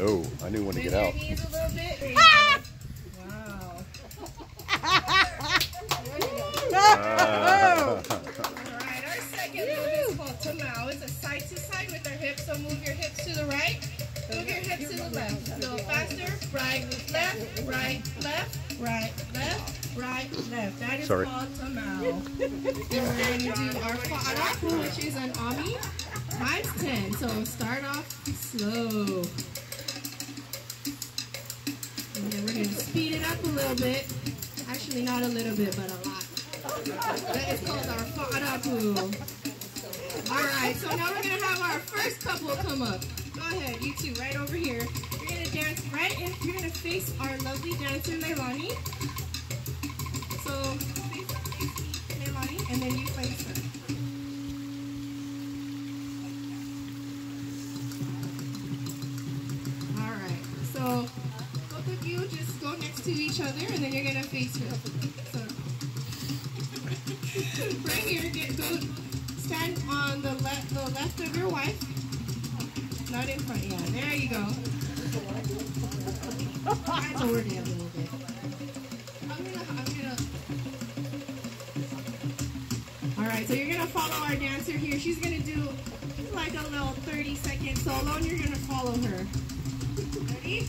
No, I knew when to get out. knees a little bit. There you go. Wow. Ah. All right, our second move is called Tamau. It's a side to side with our hips. So move your hips to the right, move your hips to the left. So faster, right, left, right, left, right, left, right, left. That is Sorry. called Tamau. and we're going to do our Fa'arapu, which is an Ami times 10. So start off slow. A little bit. Actually, not a little bit, but a lot. That is called our Fa'arapu. Alright, so now we're going to have our first couple come up. Go ahead, you two, right over here. You're going to dance right in, you're going to face our lovely dancer, Leilani. So, face Leilani, and then you other and then you're gonna face her. So right here, get go stand on the left the left of your wife. Not in front, yeah. There you go. That's there a little bit. I'm gonna I'm gonna Alright, so you're gonna follow our dancer here. She's gonna do like a little 30 second solo and you're gonna follow her. Ready?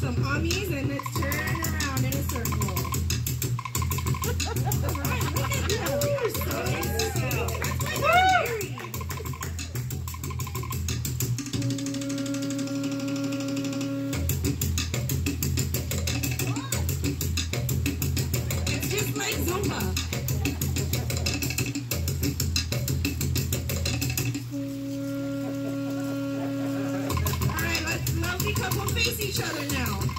some amis and let's turn around in a circle. Alright, look at that. We are so into That's like a berry. It's just like Zumba. Each other now.